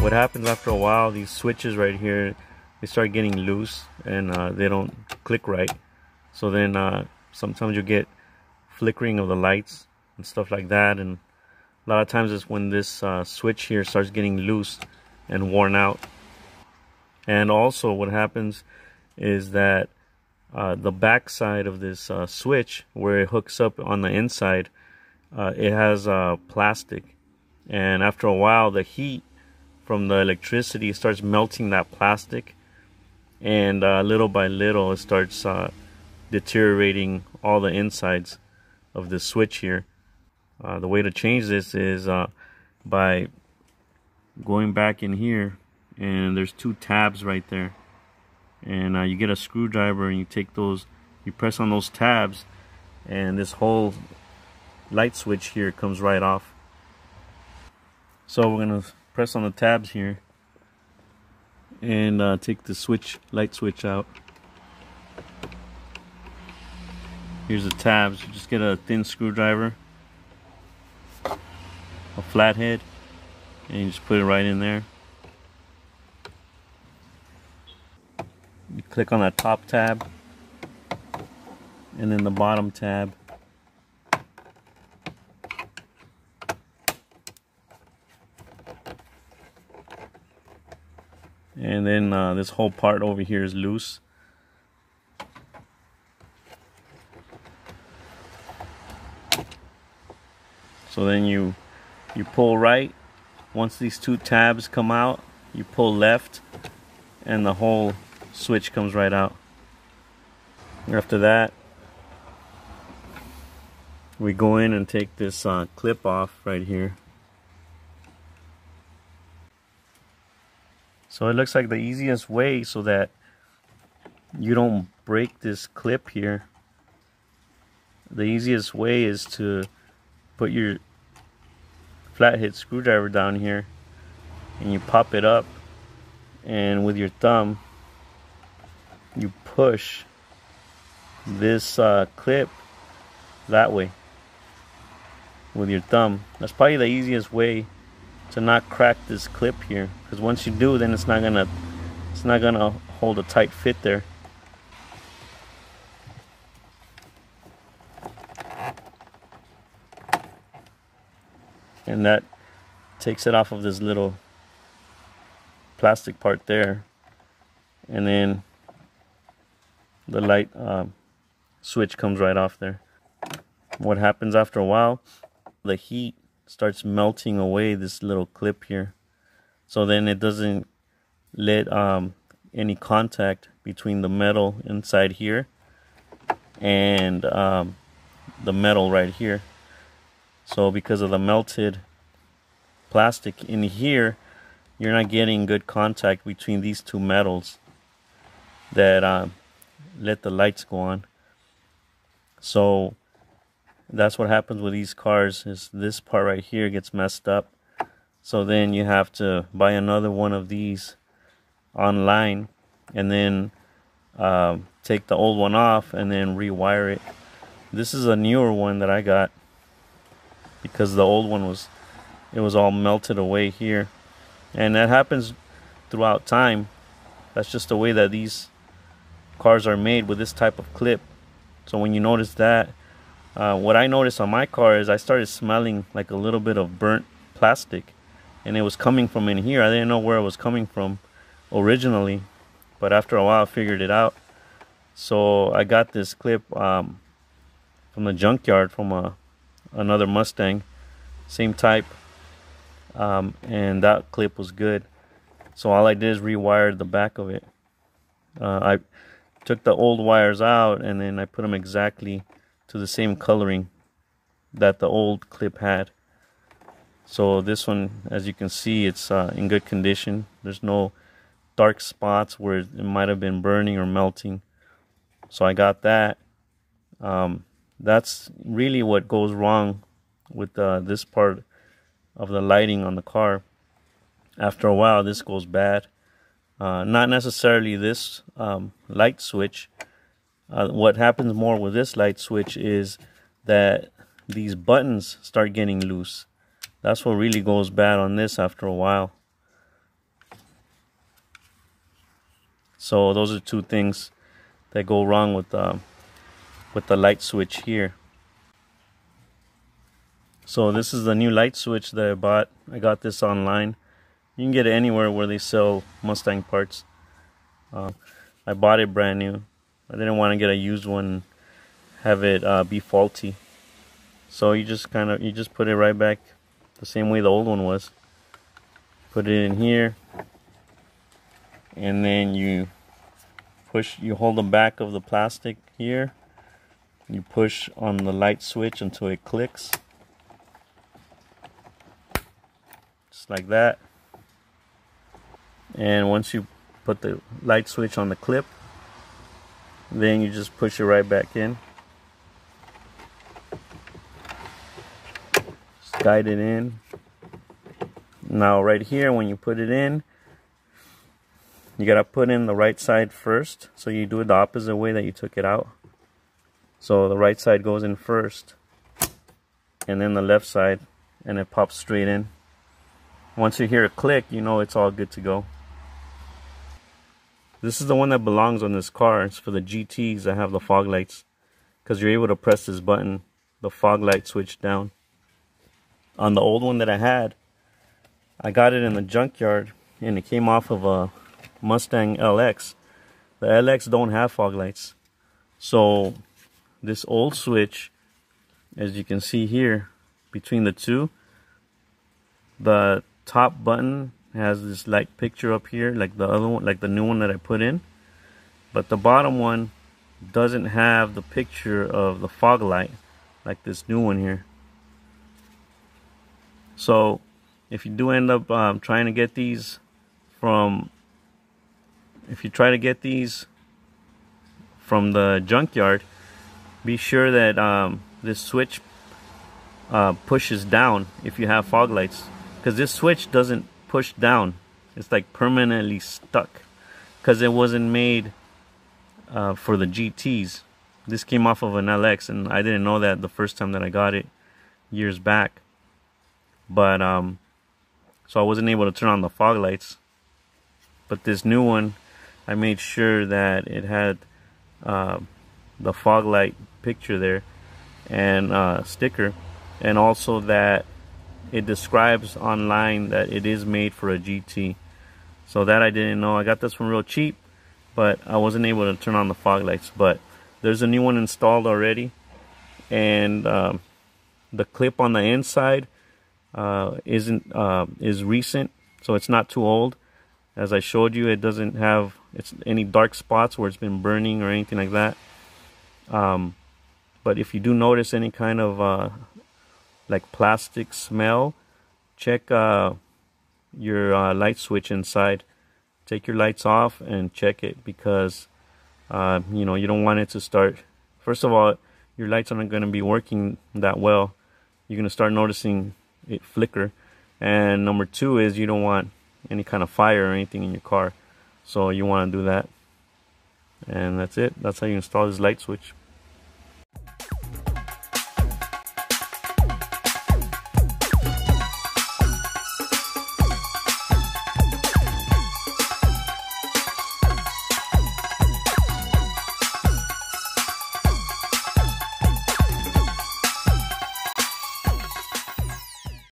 what happens after a while, these switches right here, they start getting loose and uh, they don't click right. So then uh, sometimes you get flickering of the lights and stuff like that. And a lot of times it's when this uh, switch here starts getting loose and worn out. And also what happens is that uh, the back side of this uh, switch where it hooks up on the inside, uh, it has plastic. And after a while, the heat from the electricity starts melting that plastic and uh, little by little it starts uh, deteriorating all the insides of the switch here. Uh, the way to change this is uh, by going back in here and there's two tabs right there. And uh, you get a screwdriver and you take those you press on those tabs and this whole light switch here comes right off. So we're gonna press on the tabs here and uh, take the switch light switch out. Here's the tabs. Just get a thin screwdriver a flathead and you just put it right in there. You click on that top tab and then the bottom tab and then uh, this whole part over here is loose. So then you you pull right. Once these two tabs come out you pull left and the whole switch comes right out. After that we go in and take this uh, clip off right here So it looks like the easiest way so that you don't break this clip here. The easiest way is to put your flathead screwdriver down here and you pop it up and with your thumb you push this uh, clip that way with your thumb. That's probably the easiest way to not crack this clip here because once you do then it's not gonna it's not gonna hold a tight fit there. And that takes it off of this little plastic part there. And then the light um, switch comes right off there. What happens after a while the heat starts melting away this little clip here. So then it doesn't let um, any contact between the metal inside here and um, the metal right here. So because of the melted plastic in here, you're not getting good contact between these two metals that um, let the lights go on. So that's what happens with these cars is this part right here gets messed up. So then you have to buy another one of these online and then uh, take the old one off and then rewire it. This is a newer one that I got because the old one was it was all melted away here. And that happens throughout time. That's just the way that these cars are made with this type of clip. So when you notice that uh, what I noticed on my car is I started smelling like a little bit of burnt plastic and it was coming from in here. I didn't know where it was coming from originally, but after a while I figured it out. So I got this clip um, from the junkyard from a, another Mustang, same type, um, and that clip was good. So all I did is rewire the back of it. Uh, I took the old wires out and then I put them exactly to the same coloring that the old clip had. So this one, as you can see, it's uh, in good condition. There's no dark spots where it might have been burning or melting. So I got that. Um, that's really what goes wrong with uh, this part of the lighting on the car. After a while, this goes bad. Uh, not necessarily this um, light switch, uh, what happens more with this light switch is that these buttons start getting loose. That's what really goes bad on this after a while. So those are two things that go wrong with um, with the light switch here. So this is the new light switch that I bought. I got this online. You can get it anywhere where they sell Mustang parts. Uh, I bought it brand new. I didn't want to get a used one, have it uh, be faulty. So you just kind of you just put it right back the same way the old one was. Put it in here, and then you push. You hold the back of the plastic here. You push on the light switch until it clicks. Just like that. And once you put the light switch on the clip, then you just push it right back in. Guide it in. Now right here, when you put it in, you gotta put in the right side first. So you do it the opposite way that you took it out. So the right side goes in first, and then the left side, and it pops straight in. Once you hear a click, you know it's all good to go. This is the one that belongs on this car. It's for the GTs that have the fog lights. Because you're able to press this button, the fog light switch down. On the old one that I had, I got it in the junkyard and it came off of a Mustang LX. The LX don't have fog lights. So this old switch, as you can see here, between the two, the top button has this light picture up here like the other one like the new one that I put in. But the bottom one doesn't have the picture of the fog light like this new one here. So if you do end up um, trying to get these from if you try to get these from the junkyard be sure that um, this switch uh, pushes down if you have fog lights. Because this switch doesn't pushed down. It's like permanently stuck because it wasn't made uh, for the GTs. This came off of an LX, and I didn't know that the first time that I got it years back. But um, so I wasn't able to turn on the fog lights. But this new one, I made sure that it had uh, the fog light picture there and uh, sticker, and also that it describes online that it is made for a GT. So that I didn't know. I got this one real cheap, but I wasn't able to turn on the fog lights. But there's a new one installed already, and um, the clip on the inside uh, isn't uh, is recent, so it's not too old. As I showed you, it doesn't have it's any dark spots where it's been burning or anything like that. Um, but if you do notice any kind of uh, like plastic smell, check uh, your uh, light switch inside. Take your lights off and check it because uh, you know you don't want it to start. First of all, your lights aren't going to be working that well. You're going to start noticing it flicker. And number two is you don't want any kind of fire or anything in your car. So you want to do that. And that's it. That's how you install this light switch.